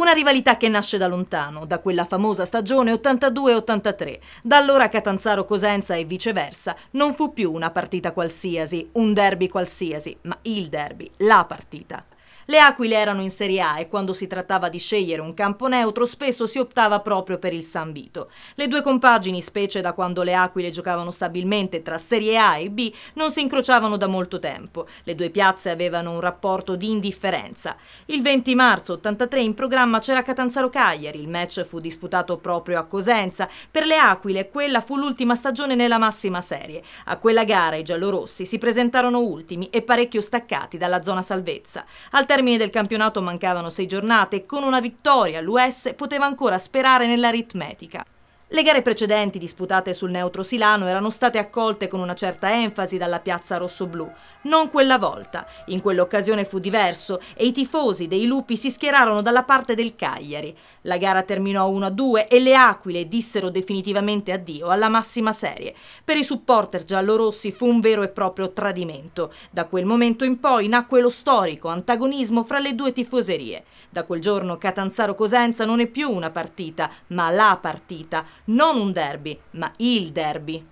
Una rivalità che nasce da lontano, da quella famosa stagione 82-83. Da allora Catanzaro Cosenza e viceversa non fu più una partita qualsiasi, un derby qualsiasi, ma il derby, la partita. Le Aquile erano in Serie A e quando si trattava di scegliere un campo neutro spesso si optava proprio per il San Vito. Le due compagini, specie da quando le Aquile giocavano stabilmente tra Serie A e B, non si incrociavano da molto tempo. Le due piazze avevano un rapporto di indifferenza. Il 20 marzo 83 in programma c'era Catanzaro Cagliari, il match fu disputato proprio a Cosenza. Per le Aquile quella fu l'ultima stagione nella massima serie. A quella gara i giallorossi si presentarono ultimi e parecchio staccati dalla zona salvezza. Al termine del campionato mancavano sei giornate e con una vittoria l'US poteva ancora sperare nell'aritmetica. Le gare precedenti disputate sul neutro Silano erano state accolte con una certa enfasi dalla piazza rossoblù. Non quella volta. In quell'occasione fu diverso e i tifosi dei lupi si schierarono dalla parte del Cagliari. La gara terminò 1-2 e le Aquile dissero definitivamente addio alla massima serie. Per i supporter giallorossi fu un vero e proprio tradimento. Da quel momento in poi nacque lo storico antagonismo fra le due tifoserie. Da quel giorno Catanzaro Cosenza non è più una partita, ma la partita non un derby, ma il derby.